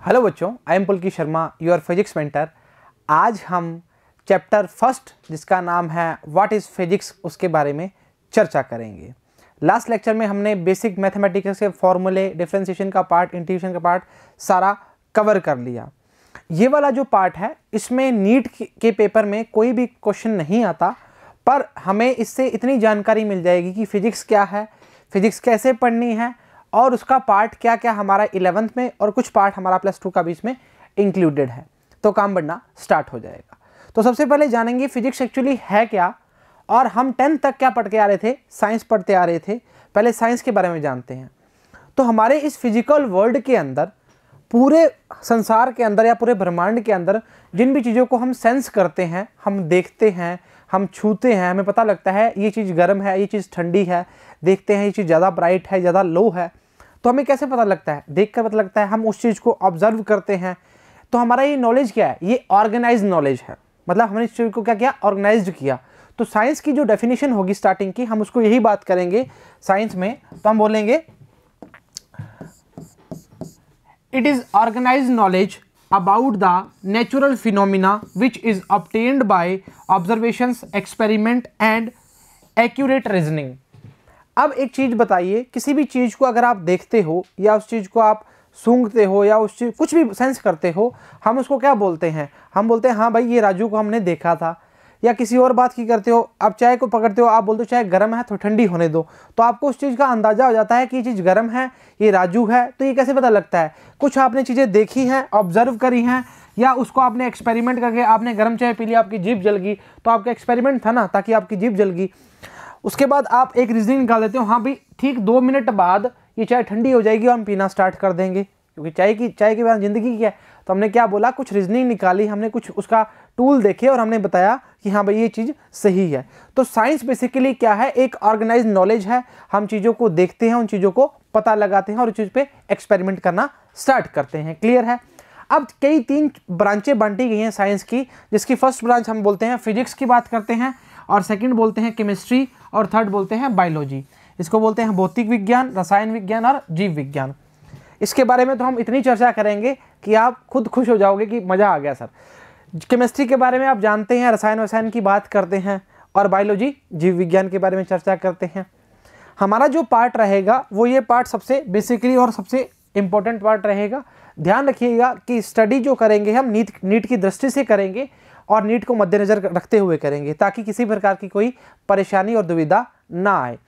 Hello बच्चों I am Pulki Sharma your physics mentor आज हम चैप्टर फ़र्स्ट जिसका नाम है व्हाट इज़ फिजिक्स उसके बारे में चर्चा करेंगे। लास्ट लेक्चर में हमने बेसिक मैथमेटिक्स के फॉर्मूले डिफ्रेंसिएशन का पार्ट इंटीग्रेशन का पार्ट सारा कवर कर लिया। ये वाला जो पार्ट है, इसमें नीट के पेपर में कोई भी क्वेश्चन नहीं आता, पर हमें इससे इतनी जानकारी मिल जाएगी कि फ़िज़िक्स क्या है फ़िज़िक्स कैसे पढ़नी है और उसका पार्ट क्या क्या हमारा इलेवंथ में और कुछ पार्ट हमारा प्लस टू का बीच में इंक्लूडेड है। तो काम बढ़ना स्टार्ट हो जाएगा। तो सबसे पहले जानेंगे फिजिक्स एक्चुअली है क्या और हम टेंथ तक क्या पढ़ के आ रहे थे? साइंस पढ़ते आ रहे थे। पहले साइंस के बारे में जानते हैं। तो हमारे इस फ़िज़िकल वर्ल्ड के अंदर पूरे संसार के अंदर या पूरे ब्रह्मांड के अंदर जिन भी चीज़ों को हम सेंस करते हैं, हम देखते हैं, हम छूते हैं, हमें पता लगता है ये चीज़ गर्म है, ये चीज़ ठंडी है, देखते हैं ये चीज़ ज़्यादा ब्राइट है, ज़्यादा लो है तो हमें कैसे पता लगता है? देख कर पता लगता है हम उस चीज़ को ऑब्ज़र्व करते हैं। तो हमारा ये नॉलेज क्या है? ये ऑर्गेनाइज नॉलेज है। मतलब हमने इस चीज़ को क्या किया? ऑर्गेनाइज किया। तो साइंस की जो डेफिनेशन होगी स्टार्टिंग की, हम उसको यही बात करेंगे साइंस में तो हम बोलेंगे it is organise knowledge about the natural phenomena which is obtained by observations, experiment and accurate reasoning. अब एक चीज़ बताइए, किसी भी चीज़ को अगर आप देखते हो या उस चीज़ को आप सूंघते हो या उस चीज़, कुछ भी सेंस करते हो, हम उसको क्या बोलते हैं? हम बोलते हैं हाँ भाई, ये राजू को हमने देखा था। या किसी और बात की करते हो, आप चाय को पकड़ते हो, आप बोलते हो, चाय गर्म है तो ठंडी होने दो। तो आपको उस चीज़ का अंदाज़ा हो जाता है कि ये चीज़ गर्म है, ये राजू है तो ये कैसे पता लगता है? कुछ आपने चीज़ें देखी हैं, ऑब्ज़र्व करी हैं, या उसको आपने एक्सपेरिमेंट करके आपने गर्म चाय पी लिया आपकी जीप जल गई तो आपका एक्सपेरिमेंट था ना, ताकि आपकी जीप जल गई। उसके बाद आप एक रीजनिंग निकाल देते हो हाँ भाई, ठीक दो मिनट बाद ये चाय ठंडी हो जाएगी और हम पीना स्टार्ट कर देंगे। क्योंकि चाय की, चाय के बाद ज़िंदगी क्या है। तो हमने क्या बोला? कुछ रीजनिंग निकाली, हमने कुछ उसका टूल देखे और हमने बताया कि हाँ भाई, ये चीज़ सही है। तो साइंस बेसिकली क्या है? एक ऑर्गेनाइज नॉलेज है। हम चीज़ों को देखते हैं, उन चीज़ों को पता लगाते हैं और उस चीज़ पे एक्सपेरिमेंट करना स्टार्ट करते हैं। क्लियर है? अब कई तीन ब्रांचें बांटी गई हैं साइंस की, जिसकी फ़र्स्ट ब्रांच हम बोलते हैं फिजिक्स की बात करते हैं और सेकंड बोलते हैं केमिस्ट्री और थर्ड बोलते हैं बायोलॉजी इसको बोलते हैं भौतिक विज्ञान, रसायन विज्ञान और जीव विज्ञान। इसके बारे में तो हम इतनी चर्चा करेंगे कि आप खुद खुश हो जाओगे कि मज़ा आ गया, सर। केमिस्ट्री के बारे में आप जानते हैं, रसायन वसायन की बात करते हैं और बायोलॉजी, जीव विज्ञान के बारे में चर्चा करते हैं। हमारा जो पार्ट रहेगा, वो ये पार्ट सबसे बेसिकली और सबसे इम्पोर्टेंट पार्ट रहेगा। ध्यान रखिएगा कि स्टडी जो करेंगे हम, नीट नीट की दृष्टि से करेंगे और नीट को मद्देनज़र रखते हुए करेंगे, ताकि किसी प्रकार की कोई परेशानी और दुविधा ना आए।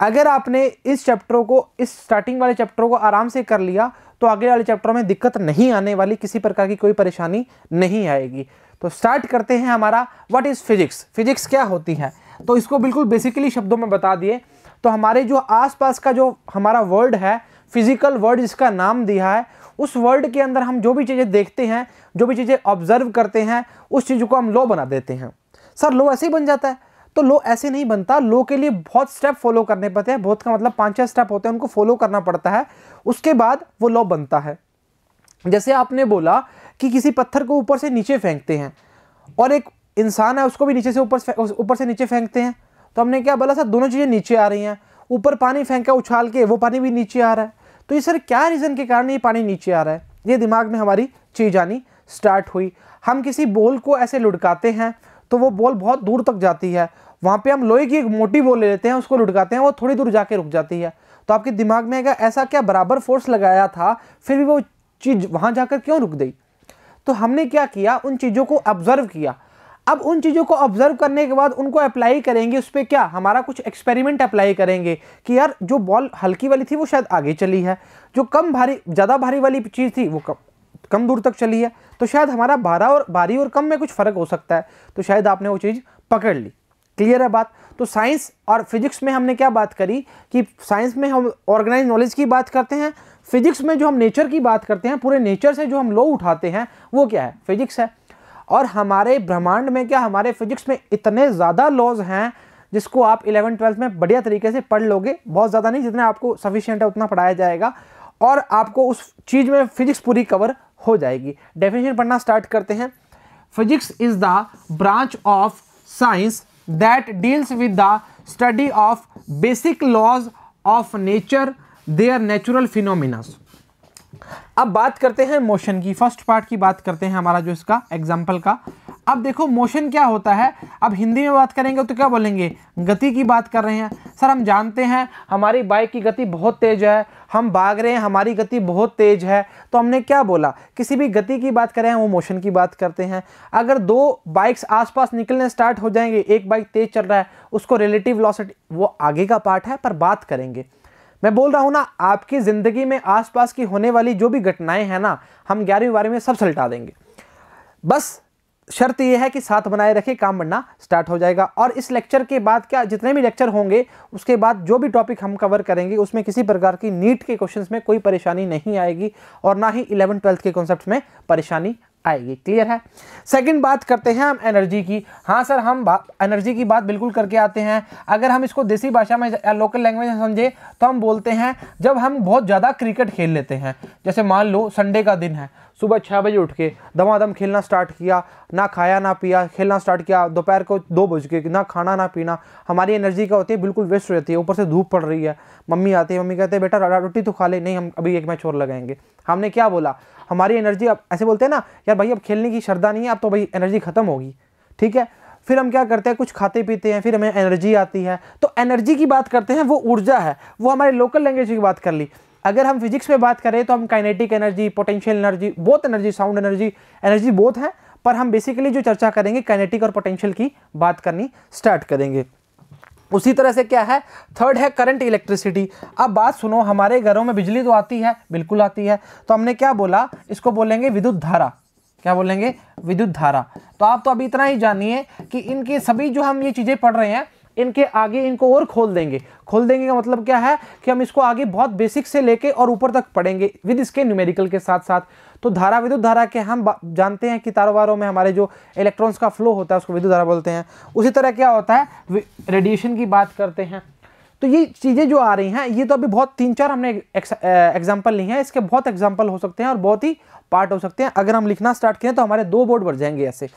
अगर आपने इस चैप्टरों को, इस स्टार्टिंग वाले चैप्टरों को आराम से कर लिया तो आगे वाले चैप्टर में दिक्कत नहीं आने वाली, किसी प्रकार की कोई परेशानी नहीं आएगी। तो स्टार्ट करते हैं हमारा व्हाट इज़ फिजिक्स फिजिक्स क्या होती है? तो इसको बिल्कुल बेसिकली शब्दों में बता दिए। तो हमारे जो आसपास का जो हमारा वर्ल्ड है फ़िज़िकल वर्ल्ड जिसका नाम दिया है, उस वर्ल्ड के अंदर हम जो भी चीज़ें देखते हैं, जो भी चीज़ें ऑब्ज़र्व करते हैं, उस चीज़ को हम लो बना देते हैं। सर लो ऐसे ही बन जाता है। तो लो ऐसे नहीं बनता। लो के लिए बहुत स्टेप फॉलो करने पड़ते हैं। बहुत का मतलब पाँच छः स्टेप होते हैं, उनको फॉलो करना पड़ता है। उसके बाद वो लो बनता है। जैसे आपने बोला कि किसी पत्थर को ऊपर से नीचे फेंकते हैं और एक इंसान है, उसको भी नीचे से ऊपर ऊपर से नीचे फेंकते हैं। तो हमने क्या बोला, सर, दोनों चीज़ें नीचे आ रही हैं। ऊपर पानी फेंका उछाल के, वो पानी भी नीचे आ रहा है। तो ये सर क्या रीज़न के कारण ये पानी नीचे आ रहा है? ये दिमाग में हमारी चीज़ आनी स्टार्ट हुई। हम किसी बॉल को ऐसे लुढ़काते हैं तो वो बॉल बहुत दूर तक जाती है। वहाँ पे हम लोहे की एक मोटी बॉल ले लेते हैं, उसको लुटकाते हैं, वो थोड़ी दूर जाके रुक जाती है। तो आपके दिमाग में आएगा, ऐसा क्या बराबर फोर्स लगाया था, फिर भी वो चीज़ वहाँ जाकर क्यों रुक गई? तो हमने क्या किया, उन चीज़ों को ऑब्ज़र्व किया। अब उन चीज़ों को ऑब्ज़र्व करने के बाद उनको अप्लाई करेंगे, उस पर क्या, हमारा कुछ एक्सपेरिमेंट अप्लाई करेंगे कि यार, जो बॉल हल्की वाली थी, वो शायद आगे चली है। जो कम भारी, ज़्यादा भारी वाली चीज़ थी, वो कम कम दूर तक चली है। तो शायद हमारा भारा और भारी और कम में कुछ फ़र्क हो सकता है। तो शायद आपने वो चीज़ पकड़ ली। क्लियर है बात? तो साइंस और फिजिक्स में हमने क्या बात करी कि साइंस में हम ऑर्गेनाइज नॉलेज की बात करते हैं फिजिक्स में जो हम नेचर की बात करते हैं, पूरे नेचर से जो हम लो उठाते हैं, वो क्या है? फिजिक्स है। और हमारे ब्रह्मांड में क्या, हमारे फिजिक्स में इतने ज़्यादा लॉज हैं, जिसको आप इलेवन ट्वेल्थ में बढ़िया तरीके से पढ़ लोगे। बहुत ज़्यादा नहीं, जितना आपको सफिशियंट है, उतना पढ़ाया जाएगा। और आपको उस चीज़ में फिजिक्स पूरी कवर हो जाएगी। डेफिनेशन पढ़ना स्टार्ट करते हैं। Physics is the branch of science that deals with the study of basic laws of nature, their natural phenomena. अब बात करते हैं मोशन की। फ़र्स्ट पार्ट की बात करते हैं हमारा जो इसका एग्ज़ाम्पल का। अब देखो मोशन क्या होता है? अब हिंदी में बात करेंगे तो क्या बोलेंगे? गति की बात कर रहे हैं। सर, हम जानते हैं हमारी बाइक की गति बहुत तेज है। हम भाग रहे हैं, हमारी गति बहुत तेज है। तो हमने क्या बोला? किसी भी गति की बात करें, वो मोशन की बात करते हैं। अगर दो बाइक्स आसपास निकलने स्टार्ट हो जाएँगे, एक बाइक तेज चल रहा है, उसको रिलेटिव वेलोसिटी वो आगे का पार्ट है, पर बात करेंगे। मैं बोल रहा हूँ ना, आपकी ज़िंदगी में आसपास की होने वाली जो भी घटनाएँ हैं ना, हम ग्यारहवीं बारहवीं में सब सलटा देंगे। बस शर्त यह है कि साथ बनाए रखे, काम बनना स्टार्ट हो जाएगा। और इस लेक्चर के बाद क्या जितने भी लेक्चर होंगे, उसके बाद जो भी टॉपिक हम कवर करेंगे, उसमें किसी प्रकार की नीट के क्वेश्चंस में कोई परेशानी नहीं आएगी और ना ही इलेवन ट्वेल्थ के कॉन्सेप्ट में परेशानी आएगी। क्लियर है? सेकंड बात करते हैं हम एनर्जी की। हाँ सर हम एनर्जी की बात बिल्कुल करके आते हैं। अगर हम इसको देसी भाषा में, या लोकल लैंग्वेज में समझे तो हम बोलते हैं, जब हम बहुत ज़्यादा क्रिकेट खेल लेते हैं, जैसे मान लो संडे का दिन है, सुबह छः बजे उठ के दमादम खेलना स्टार्ट किया, ना खाया, ना पिया, खेलना स्टार्ट किया, दोपहर को दो बज के, ना खाना, ना पीना, हमारी एनर्जी क्या होती है? बिल्कुल वेस्ट जाती है। ऊपर से धूप पड़ रही है। मम्मी आती है, मम्मी कहते हैं, बेटा रोटी तो खा ले, नहीं, हम अभी एक मैच और लगाएँगे। हमने क्या बोला? हमारी एनर्जी अब, ऐसे बोलते हैं ना, यार भाई, अब खेलने की श्रद्धा नहीं है, अब तो भाई एनर्जी खत्म होगी। ठीक है? फिर हम क्या करते हैं? कुछ खाते पीते हैं, फिर हमें एनर्जी आती है। तो एनर्जी की बात करते हैं, वो ऊर्जा है, वो हमारे लोकल लैंग्वेज की बात कर ली। अगर हम फिजिक्स में बात करें तो हम काइनेटिक एनर्जी, पोटेंशियल एनर्जी, बहुत एनर्जी, साउंड एनर्जी एनर्जी बहुत है, पर हम बेसिकली जो चर्चा करेंगे, काइनेटिक और पोटेंशियल की बात करनी स्टार्ट करेंगे। उसी तरह से क्या है? थर्ड है करंट इलेक्ट्रिसिटी अब बात सुनो, हमारे घरों में बिजली तो आती है, बिल्कुल आती है। तो हमने क्या बोला? इसको बोलेंगे विद्युत धारा। क्या बोलेंगे? विद्युत धारा। तो आप तो अभी इतना ही जानिए कि इनके सभी जो हम ये चीज़ें पढ़ रहे हैं, इनके आगे इनको और खोल देंगे। खोल देंगे का मतलब क्या है? कि हम इसको आगे बहुत बेसिक से लेके और ऊपर तक पढ़ेंगे विद इसके न्यूमेरिकल के साथ साथ तो धारा विद्युत धारा के हम जानते हैं कि तारोबारों में हमारे जो इलेक्ट्रॉन्स का फ्लो होता है, उसको विद्युत धारा बोलते हैं। उसी तरह क्या होता है? रेडिएशन की बात करते हैं। तो ये चीज़ें जो आ रही हैं, ये तो अभी बहुत तीन चार हमने एग्ज़ाम्पल ली हैं। इसके बहुत एग्ज़ाम्पल हो सकते हैं और बहुत ही पार्ट हो सकते हैं। अगर हम लिखना स्टार्ट करें तो हमारे दो बोर्ड बढ़ जाएँगे ऐसे।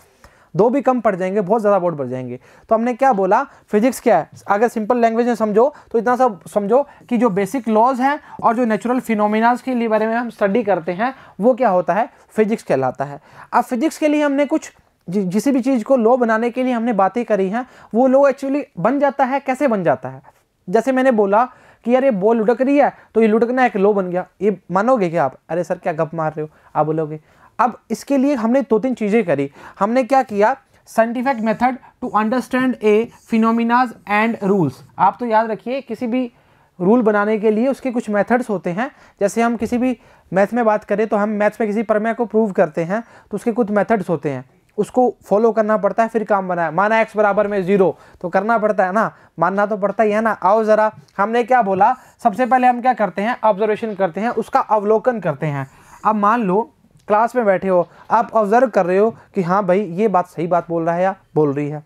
दो भी कम पड़ जाएँगे, बहुत ज़्यादा बोर्ड बढ़ जाएँगे। तो हमने क्या बोला? फिजिक्स क्या है? अगर सिंपल लैंग्वेज में समझो तो इतना सा समझो कि जो बेसिक लॉज हैं और जो नेचुरल फिनोमिनाज के बारे में हम स्टडी करते हैं, वो क्या होता है? फिजिक्स कहलाता है। अब फिजिक्स के लिए हमने कुछ जिस भी चीज़ को लॉ बनाने के लिए हमने बातें करी हैं, वो लॉ एक्चुअली बन जाता है, कैसे बन जाता है? जैसे मैंने बोला कि यार ये बॉल लुढ़क रही है तो ये लुढ़कना एक लो बन गया। ये मानोगे क्या आप? अरे सर, क्या गप मार रहे हो? आप बोलोगे अब इसके लिए हमने दो तीन चीज़ें करी। हमने क्या किया? Scientific method to understand a phenomena and rules आप तो याद रखिए, किसी भी रूल बनाने के लिए उसके कुछ मेथड्स होते हैं। जैसे हम किसी भी मैथ में बात करें तो हम मैथ्स में किसी प्रमेय को प्रूव करते हैं तो उसके कुछ मेथड्स होते हैं। उसको फॉलो करना पड़ता है, फिर काम बनाया माना एक्स बराबर में ज़ीरो तो करना पड़ता है ना? मानना तो पड़ता ही है ना? आओ ज़रा, हमने क्या बोला? सबसे पहले हम क्या करते हैं? ऑब्जर्वेशन करते हैं, उसका अवलोकन करते हैं। अब मान लो क्लास में बैठे हो आप ऑब्ज़र्व कर रहे हो कि हाँ भाई ये बात सही बात बोल रहा है या बोल रही है।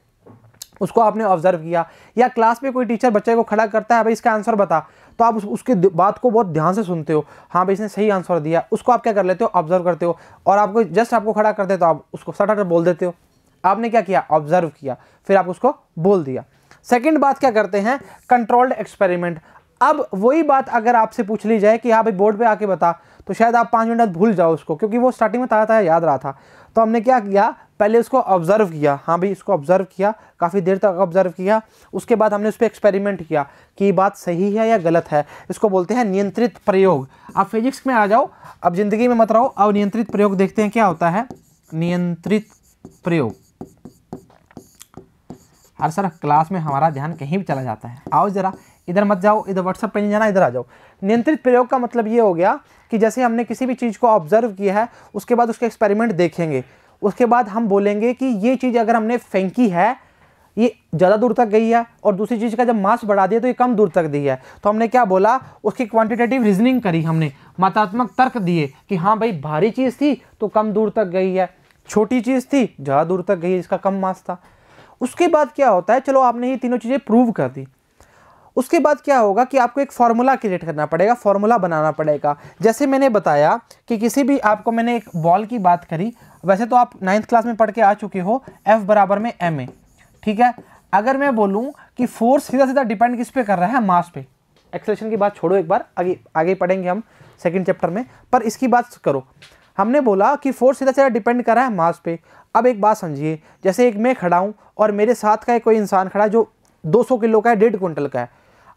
उसको आपने ऑब्ज़र्व किया या क्लास में कोई टीचर बच्चे को खड़ा करता है भाई इसका आंसर बता। तो आप उस, उसकी बात को बहुत ध्यान से सुनते हो। हाँ भाई इसने सही आंसर दिया उसको आप क्या कर लेते हो? ऑब्ज़र्व करते हो और आपको जस्ट आपको खड़ा करते तो आप उसको सट बोल देते हो। आपने क्या किया? ऑब्ज़र्व किया फिर आप उसको बोल दिया। सेकेंड बात क्या करते हैं? कंट्रोल्ड एक्सपेरिमेंट अब वही बात अगर आपसे पूछ ली जाए कि हाँ भाई बोर्ड पे आके बता तो शायद आप पाँच मिनट भूल जाओ उसको, क्योंकि वो स्टार्टिंग में ताज़ा ताज़ा याद रहा था। तो हमने क्या किया? पहले उसको ऑब्ज़र्व किया। हाँ भाई इसको ऑब्ज़र्व किया, काफ़ी देर तक ऑब्ज़र्व किया। उसके बाद हमने उस पर एक्सपेरिमेंट किया कि बात सही है या गलत है। इसको बोलते हैं नियंत्रित प्रयोग। आप फिजिक्स में आ जाओ। अब ज़िंदगी में मत रहो। अब नियंत्रित प्रयोग देखते हैं क्या होता है। नियंत्रित प्रयोग। हर सर क्लास में हमारा ध्यान कहीं भी चला जाता है। आओ ज़रा, इधर मत जाओ, इधर व्हाट्सअप पे नहीं जाना, इधर आ जाओ। नियंत्रित प्रयोग का मतलब ये हो गया कि जैसे हमने किसी भी चीज़ को ऑब्ज़र्व किया है, उसके बाद उसके एक्सपेरिमेंट देखेंगे। उसके बाद हम बोलेंगे कि ये चीज़ अगर हमने फेंकी है, ये ज़्यादा दूर तक गई है और दूसरी चीज़ का जब मास बढ़ा दिया तो ये कम दूर तक दी है। तो हमने क्या बोला? उसकी क्वांटिटेटिव रीजनिंग करी हमने। मात्रात्मक तर्क दिए कि हाँ भाई, भारी चीज़ थी तो कम दूर तक गई है। छोटी चीज़ थी, ज़्यादा दूर तक गई इसका कम मास था। उसके बाद क्या होता है? चलो आपने ये तीनों चीज़ें प्रूव कर दी। उसके बाद क्या होगा कि आपको एक फार्मूला क्रिएट करना पड़ेगा फॉर्मूला बनाना पड़ेगा। जैसे मैंने बताया कि किसी भी आपको मैंने एक बॉल की बात करी, वैसे तो आप नाइन्थ क्लास में पढ़ के आ चुके हो एफ़ बराबर में एम ए ठीक है? अगर मैं बोलूँ कि फोर्स सीधा सीधा डिपेंड किस पे कर रहा है? मास पे। एक्सलेशन की बात छोड़ो एक बार, आगे आगे पढ़ेंगे हम सेकेंड चैप्टर में। पर इसकी बात करो, हमने बोला कि फोर्स सीधा सीधा डिपेंड कर रहा है मास पे। अब एक बात समझिए, जैसे एक मैं खड़ा हूँ और मेरे साथ का एक कोई इंसान खड़ा है जो 200 किलो का है, डेढ़ क्विंटल का है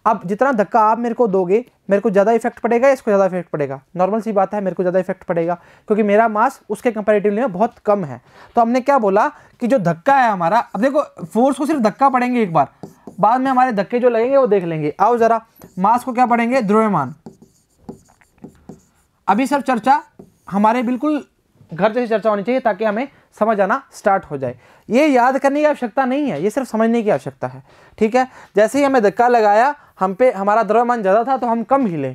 अब जितना धक्का आप मेरे को दोगे, मेरे को ज़्यादा इफ़ेक्ट पड़ेगा इसको ज़्यादा इफ़ेक्ट पड़ेगा? नॉर्मल सी बात है, मेरे को ज़्यादा इफ़ेक्ट पड़ेगा, क्योंकि मेरा मास उसके कंपेरेटिवली में बहुत कम है। तो हमने क्या बोला कि जो धक्का है हमारा, अब देखो फोर्स को सिर्फ़ धक्का पड़ेंगे एक बार, बाद में हमारे धक्के जो लगेंगे वो देख लेंगे। आओ ज़रा मास को क्या पड़ेंगे? द्रव्यमान। अभी सर चर्चा, हमारे बिल्कुल घर जैसी चर्चा होनी चाहिए ताकि हमें समझ आना स्टार्ट हो जाए। ये याद करने की आवश्यकता नहीं है, ये सिर्फ़ समझने की आवश्यकता है, ठीक है? जैसे ही हमें धक्का लगाया, हम पे, हमारा द्रव्यमान ज़्यादा था तो हम कम हिले।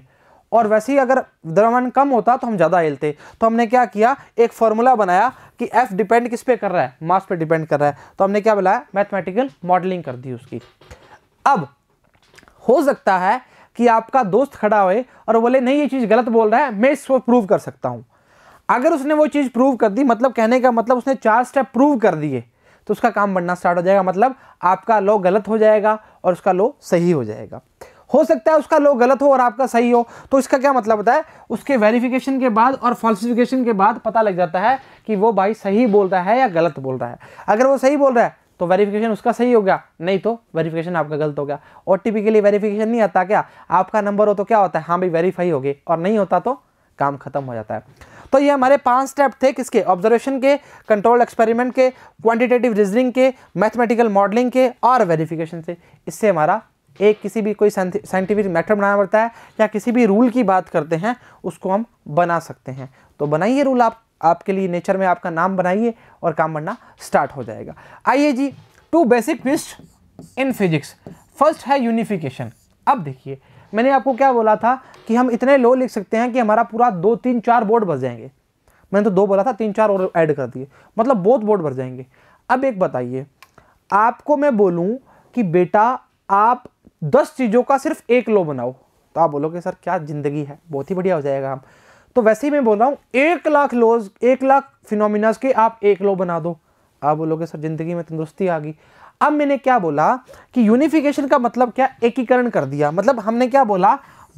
और वैसे ही अगर द्रव्यमान कम होता तो हम ज़्यादा हिलते तो हमने क्या किया? एक फॉर्मूला बनाया कि एफ़ डिपेंड किस पे कर रहा है? मास पे डिपेंड कर रहा है। तो हमने क्या बनाया मैथमेटिकल मॉडलिंग कर दी उसकी। अब हो सकता है कि आपका दोस्त खड़ा हुए और बोले, नहीं, ये चीज़ गलत बोल रहा है, मैं इसको प्रूव कर सकता हूँ। अगर उसने वो चीज़ प्रूव कर दी मतलब कहने का मतलब उसने चार स्टेप प्रूव कर दिए तो उसका काम बढ़ना स्टार्ट हो जाएगा। मतलब आपका लो गलत हो जाएगा और उसका लो सही हो जाएगा। हो सकता है उसका लो गलत हो और आपका सही हो तो इसका क्या मतलब होता है? उसके वेरिफिकेशन के बाद और फॉल्सिफिकेशन के बाद पता लग जाता है कि वो भाई सही बोल रहा है या गलत बोल रहा है। अगर वो सही बोल रहा है तो वेरिफिकेशन उसका सही हो गया। नहीं तो वेरिफिकेशन आपका गलत हो गया। ओ के लिए वेरिफिकेशन नहीं आता क्या? आपका नंबर हो तो क्या होता है? हाँ भाई वेरीफाई हो गए और नहीं होता तो काम खत्म हो जाता है। तो ये हमारे पाँच स्टेप थे किसके? ऑब्जर्वेशन के कंट्रोल एक्सपेरिमेंट के क्वांटिटेटिव रीजनिंग के मैथमेटिकल मॉडलिंग के और वेरिफिकेशन से। इससे हमारा एक किसी भी कोई साइंटिफिक मेथड बनाना पड़ता है या किसी भी रूल की बात करते हैं, उसको हम बना सकते हैं। तो बनाइए रूल आप, आपके लिए नेचर में आपका नाम बनाइए और काम बनना स्टार्ट हो जाएगा। आइए जी two basic twist in physics first है यूनिफिकेशन अब देखिए मैंने आपको क्या बोला था कि हम इतने लो लिख सकते हैं कि हमारा पूरा दो, तीन, चार बोर्ड भर जाएँगे। मैंने तो दो बोला था, तीन, चार और ऐड कर दिए। मतलब बहुत बोर्ड भर जाएँगे। अब एक बताइए, आपको मैं बोलूँ कि बेटा आप दस चीज़ों का सिर्फ़ एक लो बनाओ। तो आप बोलोगे, सर, क्या ज़िंदगी है? बहुत ही बढ़िया हो जाएगा हम। तो वैसे ही मैं बोल रहा हूँ, एक लाख लोज एक लाख फिनोमिनाज के आप एक लो बना दो। आप बोलोगे, सर, ज़िंदगी में तंदुरुस्ती आ गई। अब मैंने क्या बोला कि यूनिफिकेशन का मतलब क्या? एकीकरण कर दिया। मतलब हमने क्या बोला?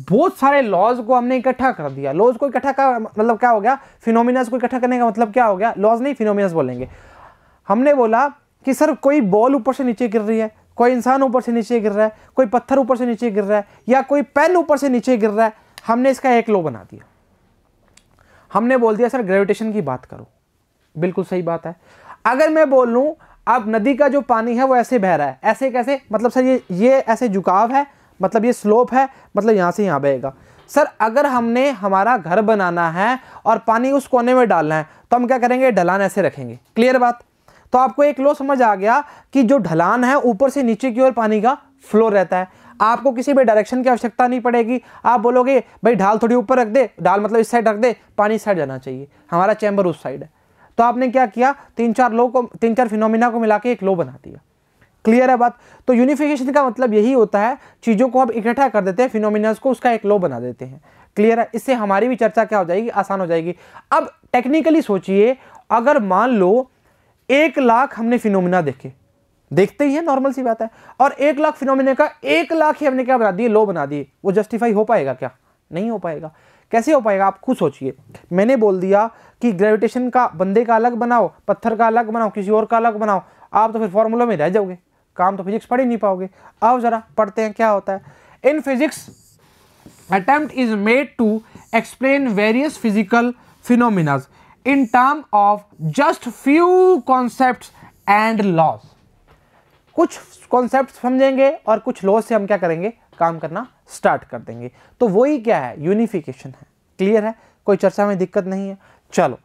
बहुत सारे लॉज को हमने इकट्ठा कर दिया। लॉज को इकट्ठा का मतलब क्या हो गया? फिनोमिनस को इकट्ठा करने का मतलब क्या हो गया? लॉज नहीं फिनोमिनस बोलेंगे। हमने बोला कि सर, कोई बॉल ऊपर से नीचे गिर रही है, कोई इंसान ऊपर से नीचे गिर रहा है, कोई पत्थर ऊपर से नीचे गिर रहा है, या कोई पेन ऊपर से नीचे गिर रहा है, हमने इसका एक लो बना दिया। हमने बोल दिया, सर ग्रेविटेशन की बात करो। बिल्कुल सही बात है। अगर मैं बोल लूँ अब नदी का जो पानी है वो ऐसे बह रहा है। ऐसे कैसे? मतलब सर, ये ये ऐसे झुकाव है? मतलब ये स्लोप है? मतलब यहाँ से यहाँ बहेगा। सर, अगर हमने हमारा घर बनाना है और पानी उस कोने में डालना है तो हम क्या करेंगे? ढलान ऐसे रखेंगे। क्लियर बात? तो आपको एक लो समझ आ गया कि जो ढलान है ऊपर से नीचे की ओर पानी का फ्लो रहता है। आपको किसी भी डायरेक्शन की आवश्यकता नहीं पड़ेगी। आप बोलोगे, भाई, ढाल थोड़ी ऊपर रख दे। ढाल मतलब इस साइड रख दे। पानी इस साइड जाना चाहिए। हमारा चैम्बर उस साइड है। तो आपने क्या किया? तीन चार लो को, तीन चार फिनोमिना को मिला के एक लो बना दिया। क्लियर है बात? तो यूनिफिकेशन का मतलब यही होता है, चीज़ों को आप इकट्ठा कर देते हैं फिनोमिनस को, उसका एक लो बना देते हैं। क्लियर है? इससे हमारी भी चर्चा क्या हो जाएगी? आसान हो जाएगी। अब टेक्निकली सोचिए, अगर मान लो, एक लाख हमने फिनोमिना देखे। देखते ही है नॉर्मल सी बात है। और एक लाख फिनोमिना का, एक लाख ही हमने क्या बना दिए? लो बना दिए। वो जस्टिफाई हो पाएगा क्या? नहीं हो पाएगा। कैसे हो पाएगा? आप खुद सोचिए। मैंने बोल दिया कि ग्रेविटेशन का बंदे का अलग बनाओ, पत्थर का अलग बनाओ, किसी और का अलग बनाओ, आप तो फिर फॉर्मूला में रह जाओगे। काम तो फिजिक्स पढ़ ही नहीं पाओगे। आओ जरा पढ़ते हैं क्या होता है। In physics attempt is made to explain various physical phenomena in term of just few concept and laws कुछ कॉन्सेप्ट समझेंगे और कुछ लॉज से हम क्या करेंगे? काम करना स्टार्ट कर देंगे। तो वही क्या है? यूनिफिकेशन है। क्लियर है? कोई चर्चा में दिक्कत नहीं है। चलो।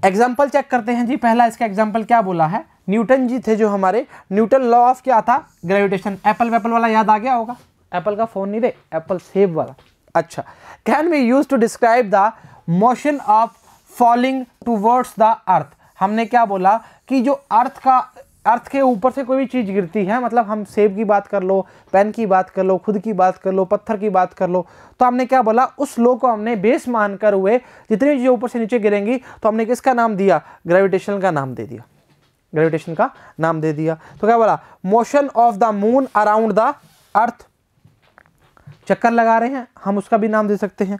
एग्ज़ाम्पल चेक करते हैं जी। पहला इसका एग्ज़ाम्पल क्या बोला है? न्यूटन जी थे जो हमारे। न्यूटन लॉ ऑफ़ क्या था? ग्रेविटेशन एप्पल वेपल वाला याद आ गया होगा। एप्पल का फ़ोन नहीं दे एप्पल सेब वाला। अच्छा। Can be use to describe the motion of falling towards the earth हमने क्या बोला कि जो अर्थ का अर्थ के ऊपर से कोई भी चीज़ गिरती है मतलब हम सेब की बात कर लो, पेन की बात कर लो, खुद की बात कर लो, पत्थर की बात कर लो तो हमने क्या बोला? उस लो को हमने बेस मानकर हुए जितनी चीज़ें ऊपर से नीचे गिरेंगी तो हमने किसका नाम दिया? ग्रेविटेशन का नाम दे दिया। ग्रेविटेशन का नाम दे दिया। तो क्या बोला? Motion of the moon around the earth चक्कर लगा रहे हैं, हम उसका भी नाम दे सकते हैं।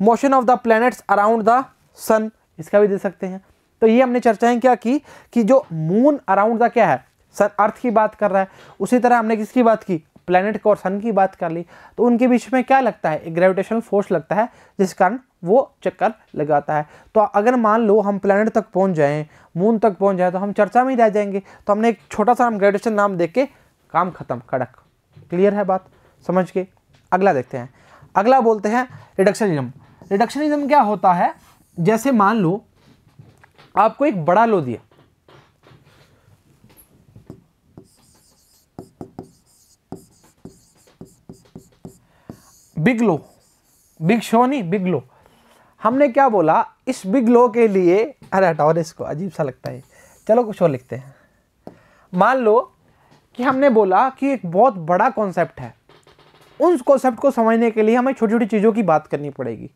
Motion of the planets around the sun इसका भी दे सकते हैं। तो ये हमने चर्चाएँ क्या की? कि जो मून अराउंड द क्या है? सन अर्थ की बात कर रहा है। उसी तरह हमने किसकी बात की? प्लैनेट और सन की बात कर ली। तो उनके बीच में क्या लगता है? ग्रेविटेशनल फोर्स लगता है, जिस कारण वो चक्कर लगाता है। तो अगर मान लो हम प्लैनेट तक पहुँच जाएँ मून तक पहुँच जाए तो हम चर्चा में ही रह जाएँगे। तो हमने एक छोटा सा हम ग्रेविटेशन नाम देख के काम खत्म, कड़क। क्लियर है बात? समझ के? अगला देखते हैं। अगला बोलते हैं रिडक्शनिज्म रिडक्शनिज्म क्या होता है? जैसे मान लो आपको एक बड़ा लो दिया। Big law. बिग शो नहीं, बिग लो। हमने क्या बोला, इस बिग लो के लिए, अरे हटाओ इसको, अजीब सा लगता है। चलो कुछ और लिखते हैं। मान लो कि हमने बोला कि एक बहुत बड़ा कॉन्सेप्ट है। उन कॉन्सेप्ट को समझने के लिए हमें छोटी छोटी चीज़ों की बात करनी पड़ेगी।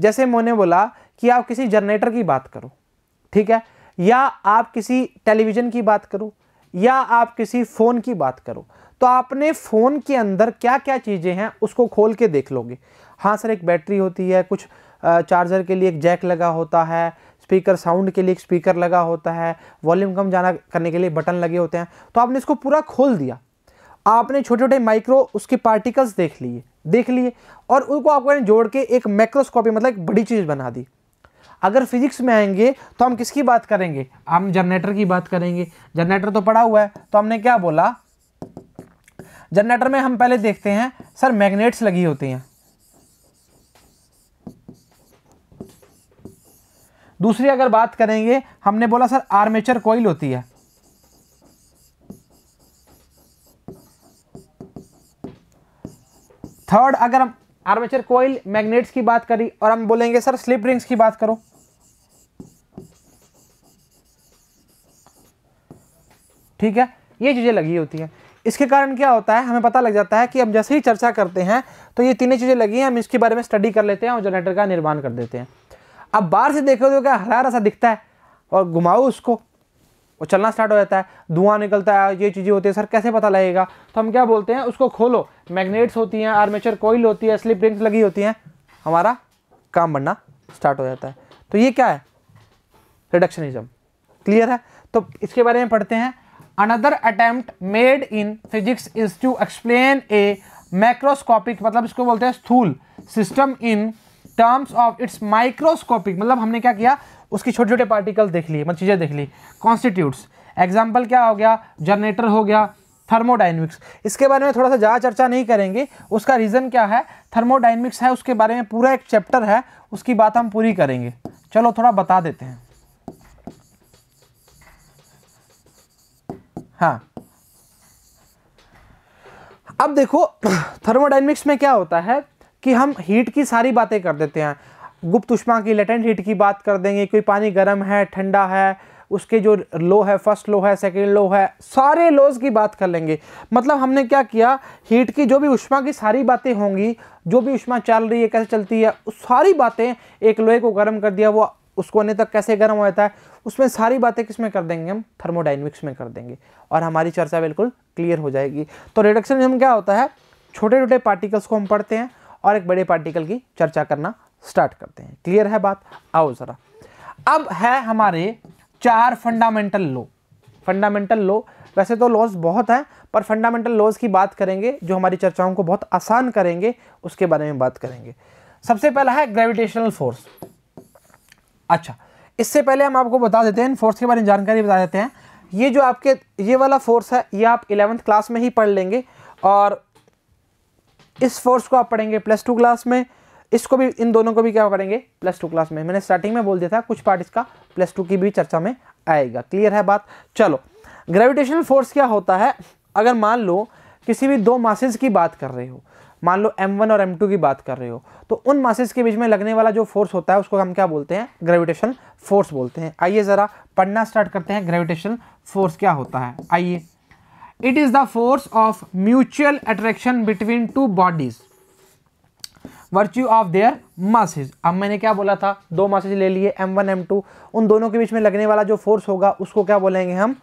जैसे मैंने बोला कि आप किसी जनरेटर की बात करो। ठीक है? या आप किसी टेलीविज़न की बात करो, या आप किसी फ़ोन की बात करो तो आपने फ़ोन के अंदर क्या क्या चीज़ें हैं उसको खोल के देख लोगे। हाँ सर, एक बैटरी होती है, कुछ चार्जर के लिए एक जैक लगा होता है, स्पीकर, साउंड के लिए एक स्पीकर लगा होता है, वॉल्यूम कम जाना करने के लिए बटन लगे होते हैं तो आपने इसको पूरा खोल दिया। आपने छोटे छोटे माइक्रो उसके पार्टिकल्स देख लिए देख लिए, और उनको आपको जोड़ के एक मैक्रोस्कोपी मतलब एक बड़ी चीज़ बना दी। अगर फिजिक्स में आएँगे तो हम किसकी बात करेंगे? हम जनरेटर की बात करेंगे। जनरेटर तो पड़ा हुआ है तो हमने क्या बोला? जनरेटर में हम पहले देखते हैं, सर मैग्नेट्स लगी होती हैं। दूसरी अगर बात करेंगे, हमने बोला, सर आर्मेचर कोयल होती है। थर्ड अगर हम आर्मेचर कोयल मैग्नेट्स की बात करी और हम बोलेंगे, सर स्लिप रिंग्स की बात करो। ठीक है? ये चीज़ें लगी होती हैं। इसके कारण क्या होता है? हमें पता लग जाता है कि हम जैसे ही चर्चा करते हैं तो ये तीनों चीज़ें लगी हैं, हम इसके बारे में स्टडी कर लेते हैं और जनरेटर का निर्माण कर देते हैं। अब बाहर से देखो तो क्या हरा सा दिखता है और घुमाओ उसको, वो चलना स्टार्ट हो जाता है। धुआँ निकलता है, ये चीज़ें होती है, सर कैसे पता लगेगा? तो हम क्या बोलते हैं? उसको खोलो। मैग्नेट्स होती हैं आर्मेचर कोयल होती है स्लिप रिंग्स लगी होती हैं। हमारा काम बनना स्टार्ट हो जाता है। तो ये क्या है? रिडक्शनिज्म क्लियर है? तो इसके बारे में पढ़ते हैं। Another attempt made in physics is to explain a macroscopic मतलब इसको बोलते हैं स्थूल system in terms of its microscopic मतलब हमने क्या किया? उसकी छोटे छोटे पार्टिकल्स देख लिए मतलब चीज़ें देख ली। कॉन्स्टिट्यूट्स एग्ज़ाम्पल क्या हो गया? जनरेटर हो गया। थर्मोडाइनमिक्स इसके बारे में थोड़ा सा ज़्यादा चर्चा नहीं करेंगे। उसका रीज़न क्या है? थर्मोडाइनमिक्स है, उसके बारे में पूरा एक चैप्टर है। उसकी बात हम पूरी करेंगे। चलो, थोड़ा बता देते हैं। हाँ। अब देखो थर्मोडाइनमिक्स में क्या होता है कि हम हीट की सारी बातें कर देते हैं। गुप्त उष्मा की लेटेंट हीट की बात कर देंगे, कोई पानी गर्म है, ठंडा है, उसके जो लो है फ़र्स्ट लो है सेकेंड लो है, सारे लोज की बात कर लेंगे। मतलब हमने क्या किया हीट की जो भी उष्मा की सारी बातें होंगी, जो भी उष्मा चल रही है, कैसे चलती है, सारी बातें एक लोहे को गर्म कर दिया, वो उसको आने तक कैसे गर्म हो जाता है, उसमें सारी बातें किसमें कर देंगे हम? थर्मोडाइनमिक्स में कर देंगे। और हमारी चर्चा बिल्कुल क्लियर हो जाएगी। तो रिडक्शन हम क्या होता है? छोटे छोटे पार्टिकल्स को हम पढ़ते हैं और एक बड़े पार्टिकल की चर्चा करना स्टार्ट करते हैं। क्लियर है बात? आओ ज़रा। अब है हमारे चार फंडामेंटल लो फंडामेंटल लो वैसे तो लॉज बहुत हैं, पर फंडामेंटल लॉज की बात करेंगे, जो हमारी चर्चाओं को बहुत आसान करेंगे, उसके बारे में बात करेंगे। सबसे पहला है ग्रेविटेशनल फोर्स अच्छा इससे पहले हम आपको बता देते हैं फोर्स के बारे में जानकारी बता देते हैं। ये जो आपके, ये वाला फोर्स है, ये आप इलेवेंथ क्लास में ही पढ़ लेंगे और इस फोर्स को आप पढ़ेंगे प्लस टू क्लास में। इसको भी, इन दोनों को भी क्या पढ़ेंगे प्लस टू क्लास में। मैंने स्टार्टिंग में बोल दिया था, कुछ पार्ट इसका प्लस टू की भी चर्चा में आएगा। क्लियर है बात? चलो, ग्रेविटेशनल फोर्स क्या होता है? अगर मान लो, किसी भी दो मासेज की बात कर रहे हो मान लो M1 और M2 की बात कर रहे हो तो उन मासेज के बीच में लगने वाला जो फोर्स होता है, उसको हम क्या बोलते हैं? ग्रेविटेशन फोर्स बोलते हैं। आइए ज़रा पढ़ना स्टार्ट करते हैं ग्रेविटेशन फोर्स क्या होता है? आइए। It is the force of mutual attraction between two bodies virtue of their masses अब मैंने क्या बोला था? दो मासेज ले लिए एम वन एम टू उन दोनों के बीच में लगने वाला जो फोर्स होगा, उसको क्या बोलेंगे हम?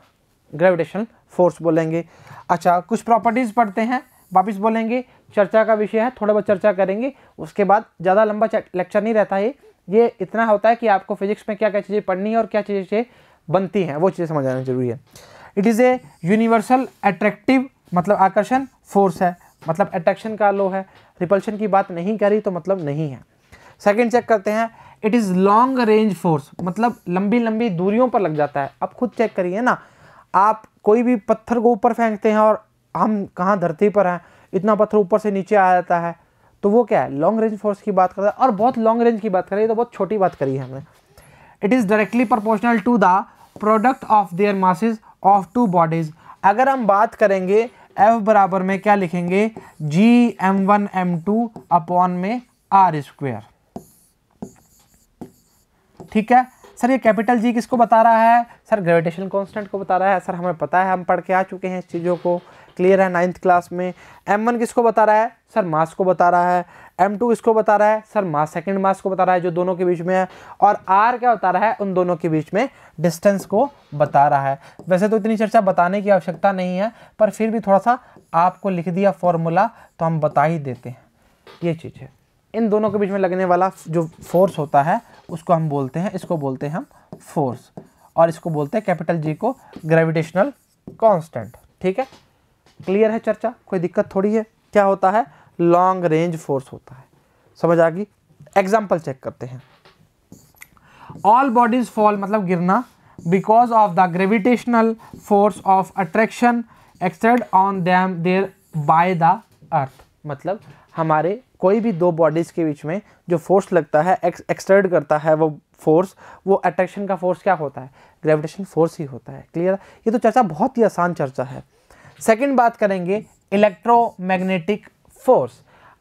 ग्रेविटेशन फोर्स बोलेंगे। अच्छा कुछ प्रॉपर्टीज़ पढ़ते हैं। वापस बोलेंगे। चर्चा का विषय है, थोड़ा बहुत चर्चा करेंगे। उसके बाद ज़्यादा लंबा लेक्चर नहीं रहता है ये इतना होता है कि आपको फिजिक्स में क्या क्या चीज़ें पढ़नी है और क्या चीज़ें बनती हैं, वो चीज़ें समझ आना ज़रूरी है। It is a universal attractive मतलब आकर्षण फोर्स है। मतलब अट्रैक्शन का लो है। रिपल्शन की बात नहीं करी तो मतलब नहीं है। सेकेंड चेक करते हैं। It is long range force मतलब लंबी लंबी दूरियों पर लग जाता है। अब खुद चेक करिए ना। आप कोई भी पत्थर को ऊपर फेंकते हैं और हम कहाँ धरती पर हैं, इतना पत्थर ऊपर से नीचे आ जाता है। तो वो क्या है? लॉन्ग रेंज फोर्स की बात कर करता है। और बहुत लॉन्ग रेंज की बात करें तो बहुत छोटी बात करी है हमने। It is directly proportional to the product of their masses of two bodies अगर हम बात करेंगे एफ़ बराबर में क्या लिखेंगे? G M one M two upon में आर स्क्वेयर ठीक है? सर, ये कैपिटल जी किसको बता रहा है? सर ग्रेविटेशन कांस्टेंट को बता रहा है। सर, हमें पता है। हम पढ़ के आ चुके हैं इस चीज़ों को। क्लियर है नाइन्थ क्लास में। एम वन किसको बता रहा है? सर मास को बता रहा है। एम टू किसको बता रहा है? सर मास सेकंड मास को बता रहा है, जो दोनों के बीच में है। और आर क्या बता रहा है? उन दोनों के बीच में डिस्टेंस को बता रहा है। वैसे तो इतनी चर्चा बताने की आवश्यकता नहीं है, पर फिर भी थोड़ा सा आपको लिख दिया फॉर्मूला तो हम बता ही देते हैं। ये चीज़ है। इन दोनों के बीच में लगने वाला जो फोर्स होता है, उसको हम बोलते हैं, इसको बोलते हैं हम फोर्स और इसको बोलते हैं कैपिटल जी को ग्रेविटेशनल कांस्टेंट ठीक है? क्लियर है चर्चा? कोई दिक्कत थोड़ी है? क्या होता है? लॉन्ग रेंज फोर्स होता है। समझ आ गई? एग्ज़ाम्पल चेक करते हैं। ऑल बॉडीज फॉल मतलब गिरना because of the gravitational force of attraction exerted on them there by the earth मतलब हमारे कोई भी दो बॉडीज़ के बीच में जो फोर्स लगता है एक्स एक्सटर्ड करता है वो फोर्स वो अट्रैक्शन का फोर्स क्या होता है? ग्रेविटेशन फोर्स ही होता है। क्लियर ये तो चर्चा बहुत ही आसान चर्चा है। सेकंड बात करेंगे इलेक्ट्रोमैग्नेटिक फोर्स।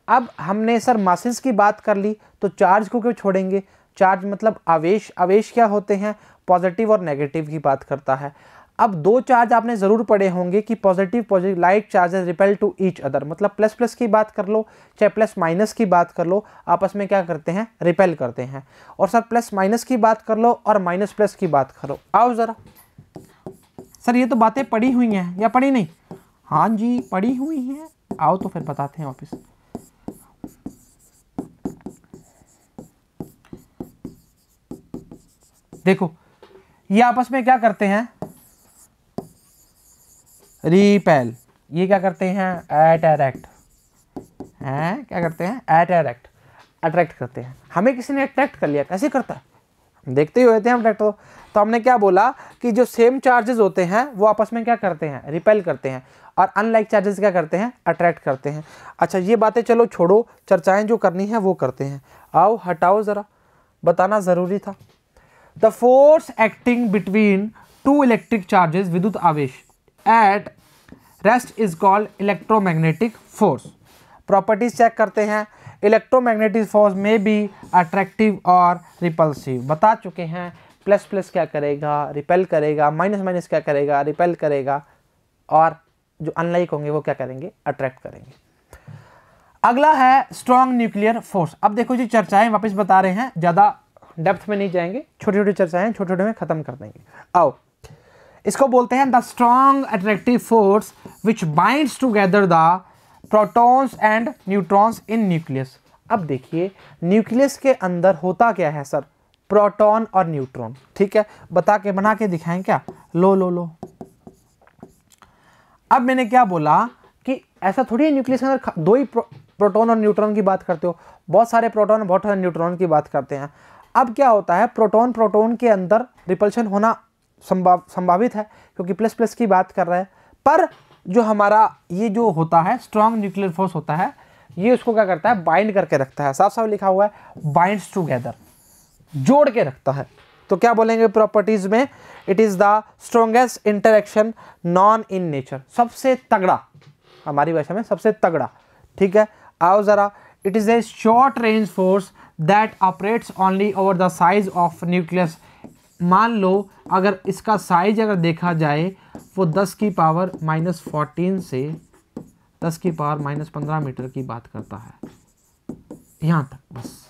अब हमने सर मासिस की बात कर ली तो चार्ज को क्यों छोड़ेंगे? चार्ज मतलब आवेश। आवेश क्या होते हैं? पॉजिटिव और नेगेटिव की बात करता है। अब दो चार्ज आपने ज़रूर पढ़े होंगे कि positive positive, like charges repel to each other. मतलब प्लस प्लस की बात कर लो, चाहे प्लस माइनस की बात कर लो, आपस में क्या करते हैं? रिपेल करते हैं। और सर प्लस माइनस की बात कर लो और माइनस प्लस की बात करो। आओ ज़रा। सर, ये तो बातें पढ़ी हुई हैं, या पढ़ी नहीं? हाँ जी, पढ़ी हुई हैं। आओ तो फिर बताते हैं ऑफ़िस देखो, ये आपस में क्या करते हैं? रिपेल। ये क्या करते हैं? अट्रैक्ट हैं? क्या करते हैं? अट्रैक्ट अट्रैक्ट करते हैं। हमें किसी ने अट्रैक्ट कर लिया, कैसे करता है? देखते ही हुए थे हम तो, तो हमने क्या बोला कि जो सेम चार्जेस होते हैं वो आपस में क्या करते हैं? रिपेल करते हैं। और अनलाइक चार्जेस क्या करते हैं? अट्रैक्ट करते हैं। अच्छा ये बातें चलो छोड़ो चर्चाएँ जो करनी है वो करते हैं। आओ हटाओ ज़रा। बताना ज़रूरी था। The force acting between two electric charges विद्युत आवेश at rest is called electromagnetic force properties check करते हैं। इलेक्ट्रोमैग्नेटिक फोर्स में भी अट्रैक्टिव और रिपल्सिव। बता चुके हैं, प्लस प्लस क्या करेगा, रिपेल करेगा, माइनस माइनस क्या करेगा, रिपेल करेगा, और जो अनलाइक होंगे वो क्या करेंगे, अट्रैक्ट करेंगे। अगला है स्ट्रॉन्ग न्यूक्लियर फोर्स अब देखो जी, चर्चाएँ वापस बता रहे हैं, ज़्यादा डेप्थ में नहीं जाएँगे छोटी छोटी चर्चाएँ छोटे छोटे में ख़त्म कर देंगे। आओ, इसको बोलते हैं the strong attractive force which binds together the protons and neutrons in nucleus. अब देखिए न्यूक्लियस के अंदर होता क्या है सर? प्रोटॉन और न्यूट्रॉन ठीक है? बता के बना के दिखाएँ क्या? लो लो लो। अब मैंने क्या बोला कि ऐसा थोड़ी है न्यूक्लियस के अंदर दो ही प्रो, प्रोटॉन और न्यूट्रॉन की बात करते हो। बहुत सारे प्रोटॉन बहुत सारे न्यूट्रॉन की बात करते हैं। अब क्या होता है प्रोटॉन प्रोटॉन के अंदर रिपल्शन होना संभाव संभावित है क्योंकि प्लस प्लस की बात कर रहे हैं। पर जो हमारा ये जो होता है स्ट्रॉन्ग न्यूक्लियर फोर्स होता है, ये उसको क्या करता है? बाइंड करके रखता है। साफ़ साफ़ लिखा हुआ है बाइंड्स टूगेदर जोड़ के रखता है। तो क्या बोलेंगे प्रॉपर्टीज़ में? It is the strongest interaction known in nature सबसे तगड़ा, हमारी भाषा में सबसे तगड़ा, ठीक है? आओ ज़रा it is a short range force that operates only over the size of nucleus मान लो, अगर इसका साइज़ अगर देखा जाए वो 10 की पावर माइनस फोर्टीन से 10 की पावर माइनस पंद्रह मीटर की बात करता है। यहाँ तक, बस।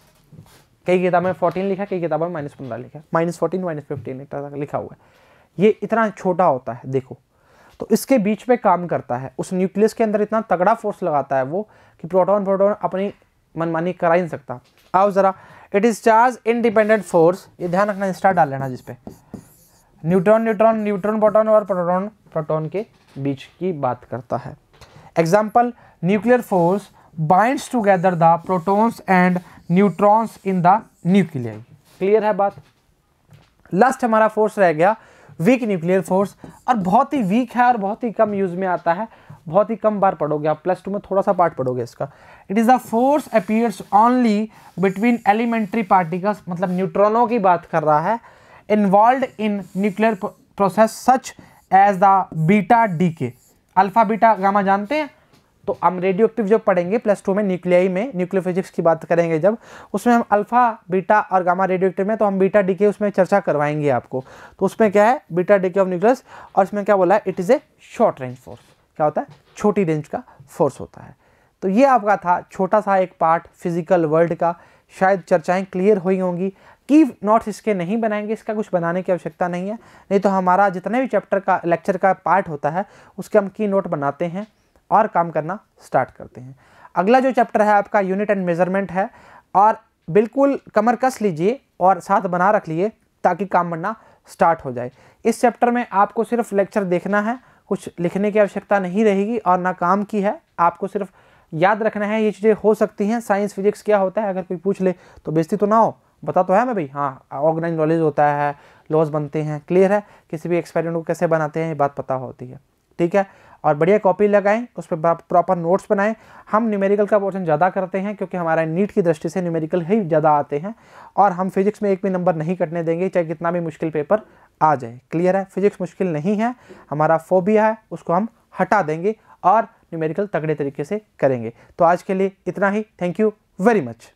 कई किताब फोर्टीन लिखा, कई किताबों में माइनस पंद्रह लिखा। माइनस फोर्टीन, माइनस फिफ्टीन लिखा हुआ है। ये इतना छोटा होता है, देखो। तो इसके बीच में काम करता है। उस न्यूक्लियस के अंदर इतना तगड़ा फोर्स लगाता है वो कि प्रोटॉन प्रोटॉन अपनी मनमानी करा ही नहीं सकता। आओ ज़रा it is charge independent force ये ध्यान रखना स्टार डाल लेना जिसपे न्यूट्रॉन न्यूट्रॉन न्यूट्रॉन, प्रोटॉन और प्रोटॉन प्रोटॉन के बीच की बात करता है। Example nuclear force binds together the protons and neutrons in the nuclear clear है बात? लास्ट हमारा फोर्स रह गया वीक न्यूक्लियर फोर्स और बहुत ही वीक है और बहुत ही कम यूज़ में आता है। बहुत ही कम बार पढ़ोगे आप प्लस टू में थोड़ा सा पार्ट पढ़ोगे इसका। It is the force appears only between elementary particles मतलब न्यूट्रॉनों की बात कर रहा है involve in nuclear process such as the beta decay alpha beta gamma जानते हैं? तो हम रेडियो एक्टिव जब पढ़ेंगे प्लस टू में न्यूक्लियाई में न्यूक्लियर फिजिक्स की बात करेंगे जब, उसमें हम अल्फ़ा बीटा और गामा रेडियो एक्टिव में तो हम बीटा डी के उसमें चर्चा करवाएँगे आपको। तो उसमें क्या है? Beta decay of nucleus और इसमें क्या बोला है? It is a short range force क्या होता है? छोटी रेंज का फोर्स होता है। तो ये आपका था छोटा सा एक पार्ट फ़िज़िकल वर्ल्ड का। शायद चर्चाएँ क्लियर हुई होंगी। की नोट्स इसके नहीं बनाएँगे, इसका कुछ बनाने की आवश्यकता नहीं है। नहीं तो हमारा जितने भी चैप्टर का, लेक्चर का पार्ट होता है, उसके हम की नोट बनाते हैं और काम करना स्टार्ट करते हैं। अगला जो चैप्टर है आपका, यूनिट एंड मेज़रमेंट है, और बिल्कुल कमर कस लीजिए और साथ बना रख लिए ताकि काम बनना स्टार्ट हो जाए। इस चैप्टर में आपको सिर्फ़ लेक्चर देखना है, कुछ लिखने की आवश्यकता नहीं रहेगी और ना काम की है। आपको सिर्फ़ याद रखना है, ये चीज़ें हो सकती हैं। साइंस, फिजिक्स क्या होता है, अगर कोई पूछ ले तो बेजती तो ना हो। बता तो है मैं भाई हाँ ऑर्गेनाइज नॉलेज होता है लॉज बनते हैं क्लियर है, किसी भी एक्सपेरिमेंट को कैसे बनाते हैं, ये बात पता होती है, ठीक है? और बढ़िया कॉपी लगाएँ, उस पर प्रॉपर नोट्स बनाएँ। हम न्यूमेरिकल का पोर्शन ज़्यादा करते हैं, क्योंकि हमारा नीट की दृष्टि से न्यूमेरिकल ही ज़्यादा आते हैं, और हम फिजिक्स में एक भी नंबर नहीं कटने देंगे, चाहे कितना भी मुश्किल पेपर आ जाए। क्लियर है? फिजिक्स मुश्किल नहीं है, हमारा फोबिया है, उसको हम हटा देंगे, और न्यूमेरिकल तगड़े तरीके से करेंगे। तो आज के लिए इतना ही थैंक यू वेरी मच